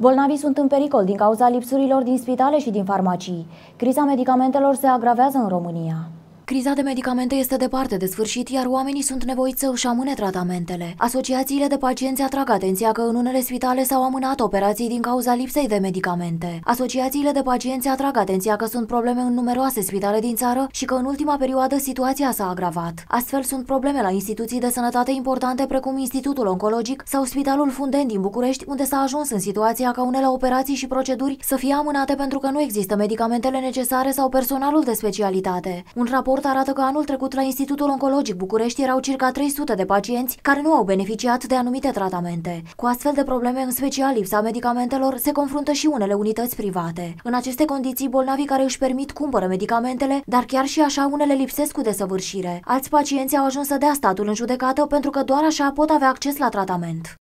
Bolnavii sunt în pericol din cauza lipsurilor din spitale și din farmacii. Criza medicamentelor se agravează în România. Criza de medicamente este departe de sfârșit, iar oamenii sunt nevoiți să își amâne tratamentele. Asociațiile de pacienți atrag atenția că în unele spitale s-au amânat operații din cauza lipsei de medicamente. Asociațiile de pacienți atrag atenția că sunt probleme în numeroase spitale din țară și că în ultima perioadă situația s-a agravat. Astfel sunt probleme la instituții de sănătate importante precum Institutul Oncologic sau Spitalul Funden din București, unde s-a ajuns în situația ca unele operații și proceduri să fie amânate pentru că nu există medicamentele necesare sau personalul de specialitate. Un raport raport arată că anul trecut la Institutul Oncologic București erau circa 300 de pacienți care nu au beneficiat de anumite tratamente. Cu astfel de probleme, în special lipsa medicamentelor, se confruntă și unele unități private. În aceste condiții, bolnavii care își permit cumpără medicamentele, dar chiar și așa unele lipsesc cu desăvârșire. Alți pacienți au ajuns să dea statul în judecată pentru că doar așa pot avea acces la tratament.